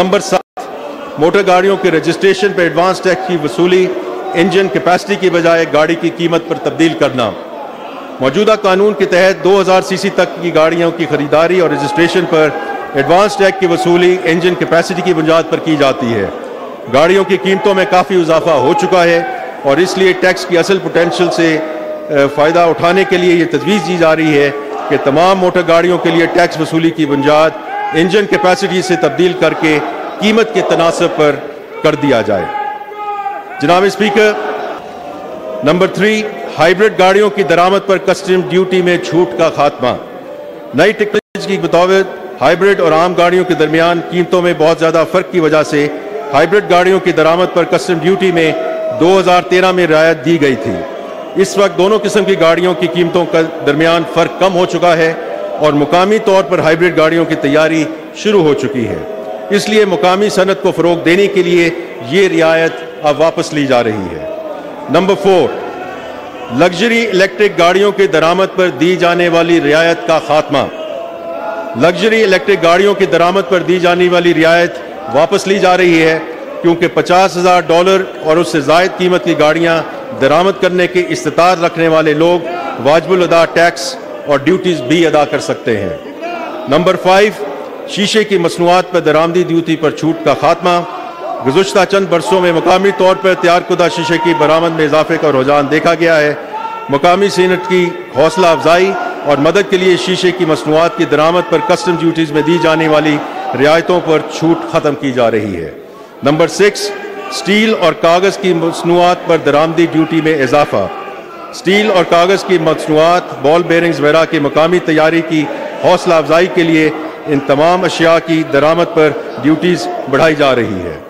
Number सात, motor गाड़ियों के रजिस्ट्रेशन पर एडवांस टैक्स की वसूली, इंजन कैपेसिटी की बजाय गाड़ी की कीमत पर तब्दील करना। मौजूदा कानून के तहत 2000 सीसी तक की गाड़ियों की खरीदारी और रजिस्ट्रेशन पर एडवांस टैक्स की वसूली, इंजन कैपेसिटी की बुनियाद पर की जाती है। गाड़ियों की कीमतों में काफ़ी इजाफा हो चुका है और इसलिए टैक्स की असल पोटेंशल से फ़ायदा उठाने के लिए ये तजवीज़ दी जा रही है कि तमाम मोटर गाड़ियों के लिए टैक्स वसूली की बुनियाद इंजन कैपेसिटी से तब्दील करके कीमत के तनासब पर कर दिया जाए। जनाब स्पीकर, नंबर थ्री, हाइब्रिड गाड़ियों की दरामद पर कस्टम ड्यूटी में छूट का खात्मा। नई टेक्नोलॉजी के मुताबिक हाइब्रिड और आम गाड़ियों के दरमियान कीमतों में बहुत ज़्यादा फ़र्क की वजह से हाइब्रिड गाड़ियों की दरामद पर कस्टम ड्यूटी में 2013 में रियायत दी गई थी। इस वक्त दोनों किस्म की गाड़ियों की कीमतों का दरमियान फ़र्क कम हो चुका है। और मुकामी तौर पर हाइब्रिड गाड़ियों की तैयारी शुरू हो चुकी है। इसलिए मुकामी सनत को फ़रोग देने के लिए ये रियायत अब वापस ली जा रही है। नंबर फोर, लग्जरी इलेक्ट्रिक गाड़ियों के दरामद पर दी जाने वाली रियायत का खात्मा। लग्जरी इलेक्ट्रिक गाड़ियों की दरामद पर दी जाने वाली रियायत वापस ली जा रही है क्योंकि पचास हज़ार डॉलर और उससे जायद कीमत की गाड़ियाँ दरामद करने की इस्तार रखने वाले लोग वाजबुल अदा टैक्स और ड्यूटीज़ भी अदा कर सकते हैं। नंबर फाइव शीशे की मसनूआत पर दरामदी ड्यूटी पर छूट का खात्मा। गुजशत चंद बरसों में मकामी तौर पर तैयार कुदा शीशे की बरामद में इजाफे का रुझान देखा गया है। मकामी सीनट की हौसला अफजाई और मदद के लिए शीशे की मसनूआत की दरामद पर कस्टम ड्यूटीज़ में दी जाने वाली रियायतों पर छूट ख़त्म की जा रही है। नंबर सिक्स स्टील और कागज़ की मसनूआत पर दरामदी ड्यूटी में इजाफा। स्टील और कागज़ की मसनूआत, बॉल बेरिंग्स वगैरह की मकामी तैयारी की हौसला अफजाई के लिए इन तमाम अशिया की दरामद पर ड्यूटीज़ बढ़ाई जा रही है।